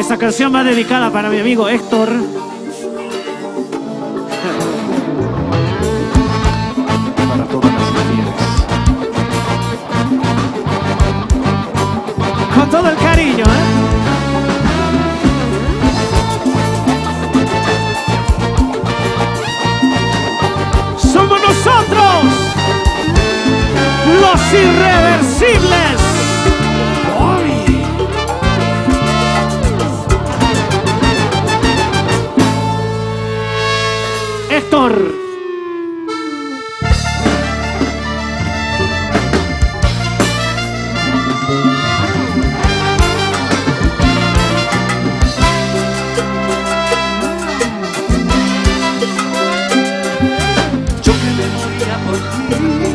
Esa canción va dedicada para mi amigo Héctor. Para. Con todo el cariño, ¿eh? nosotros, los irreverentes. Yo que me moría por ti.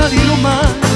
salieron mal.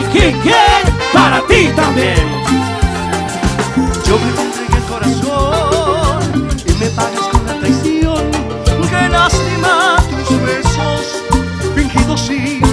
King, para ti también. Yo me entregué el corazón y me pagas con la traición. Qué lástima tus besos fingidos sí